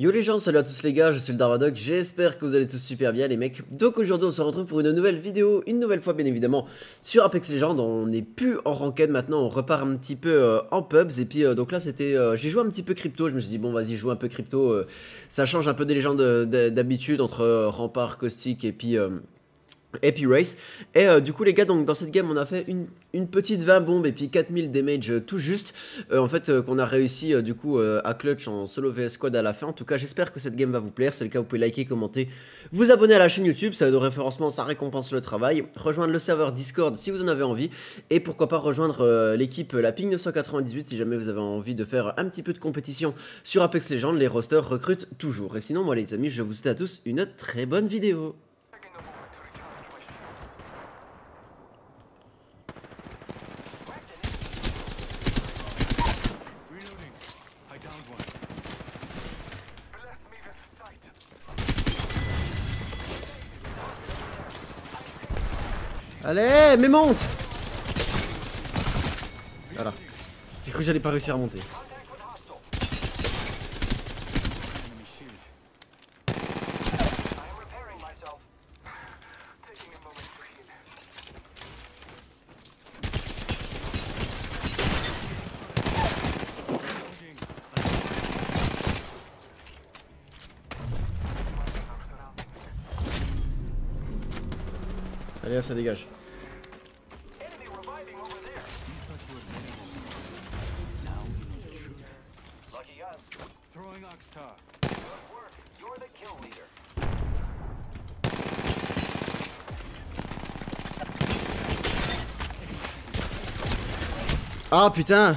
Yo les gens, salut à tous les gars, je suis le Darvadoc, j'espère que vous allez tous super bien les mecs. Donc aujourd'hui on se retrouve pour une nouvelle vidéo, une nouvelle fois bien évidemment sur Apex Legends, on n'est plus en ranked maintenant, on repart un petit peu euh, en pubs et puis euh, donc là c'était, euh, j'ai joué un petit peu crypto, je me suis dit bon vas-y joue un peu crypto, ça change un peu des légendes d'habitude entre Rempart, Caustic et puis... Happy Race. Et euh, du coup les gars, dans cette game on a fait une, une petite 20 bombes et puis 4000 damage euh, tout juste. Euh, en fait qu'on a réussi du coup à clutch en solo vs squad à la fin. En tout cas j'espère que cette game va vous plaire. C'est le cas vous pouvez liker, commenter, vous abonner à la chaîne YouTube. Ça de référencement, ça récompense le travail. Rejoindre le serveur Discord si vous en avez envie. Et pourquoi pas rejoindre l'équipe la Ping 998 si jamais vous avez envie de faire un petit peu de compétition sur Apex Legends. Les rosters recrutent toujours. Et sinon moi les amis je vous souhaite à tous une très bonne vidéo. Allez, mais monte Voilà. J'ai cru que j'allais pas réussir à monter. Allez ça dégage. Ah putain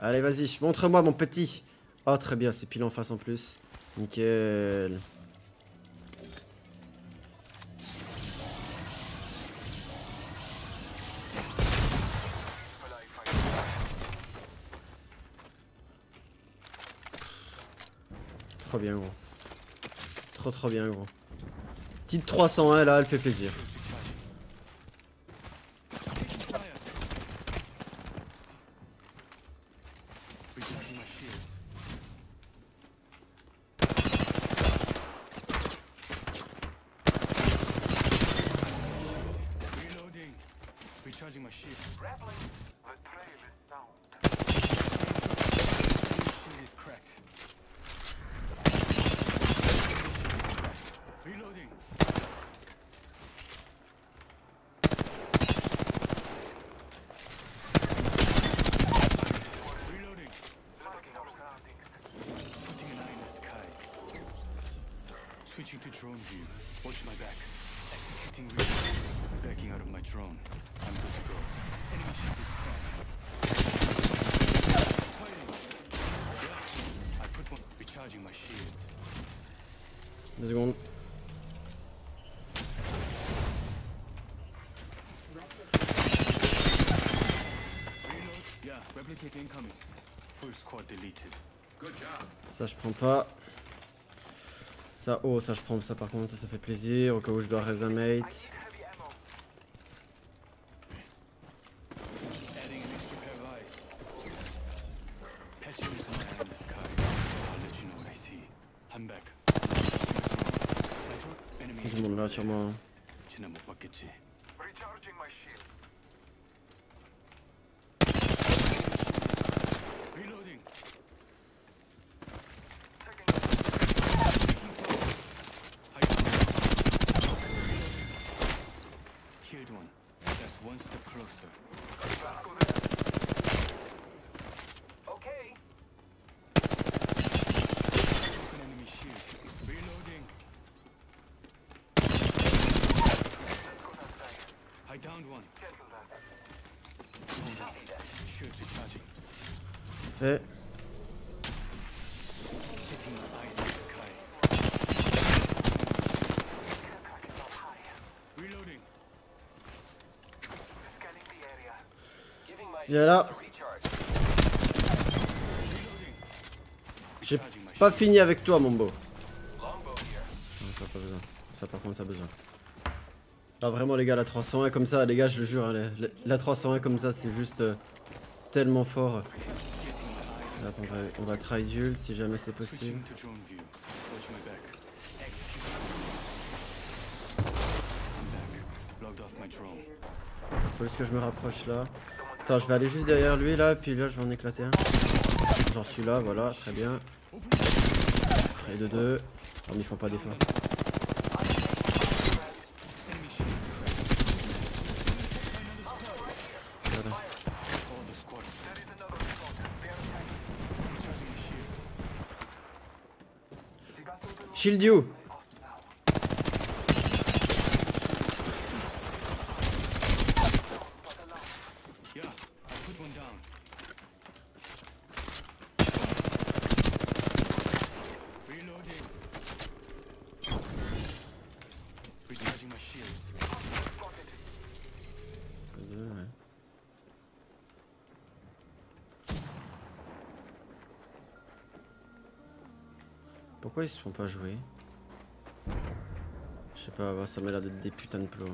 Allez, vas-y, montre-moi mon petit. Oh, très bien, c'est pile en face en plus. Nickel. Trop bien, gros. Trop, trop bien, gros. Petite 301, là, elle fait plaisir. Recharging my shield. Grappling. The trail is sound. Shield is cracked. Reloading. Reloading. Marking our surroundings. Putting an eye in the sky. Switching to drone view. Watch my back. Executing Backing out of my drone. Deux secondes. Ça je prends pas. Ça, oh, ça je prends ça par contre, ça, ça fait plaisir. Au cas où je dois raise. Tout le monde là sur moi. one Viens là. J'ai pas fini avec toi, mon beau. Ça pas besoin. Ça, par contre, ça a besoin. Là, vraiment, les gars, la 301 comme ça, les gars, je le jure, hein, la, la- la 301 comme ça, c'est juste euh, tellement fort. On va, on va try ult si jamais c'est possible. Faut juste que je me rapproche là. Attends, je vais aller juste derrière lui là, puis là, je vais en éclater un. J'en suis là, voilà, très bien. Près de deux. Non, mais ils font pas d'effort. Shield you Pourquoi ils se font pas jouer Je sais pas, ça m'a l'air d'être des putains de plots.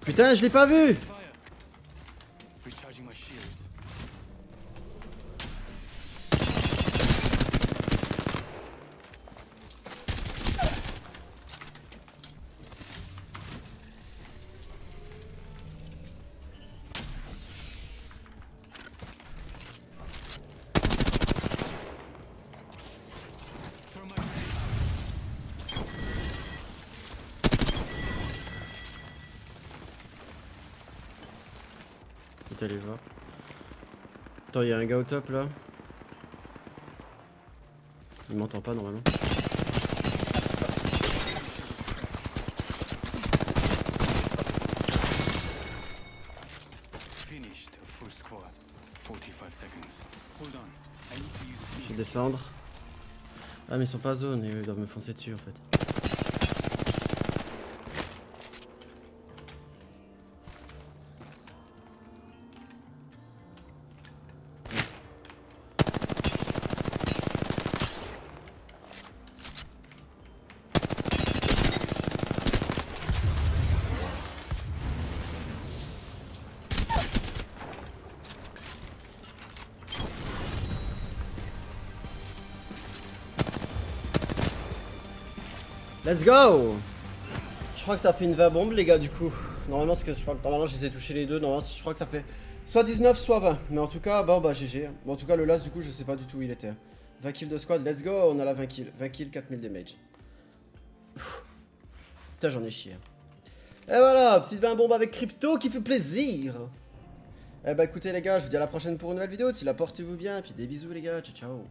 Putain, je l'ai pas vu Est allé voir. Attends, il y a un gars au top là. Il m'entend pas normalement. Finished. A full squad. 45 seconds. Hold on. I need to use Je vais descendre. Ah mais ils sont pas zone, ils doivent me foncer dessus en fait. Let's go Je crois que ça fait une 20 bombe les gars du coup. Normalement, ce que je crois normalement je les ai touchés les deux. Normalement, je crois que ça fait soit 19 soit 20. Mais en tout cas, bon bah GG. Bon, en tout cas, le last du coup, je sais pas du tout où il était. 20 kills de squad, let's go, on a la 20 kills. 20 kills, 4000 damage. Putain, j'en ai chié. Et voilà, petite 20 bombe avec crypto qui fait plaisir. Eh bah écoutez les gars, je vous dis à la prochaine pour une nouvelle vidéo. Si la portez-vous bien, puis des bisous les gars, ciao ciao.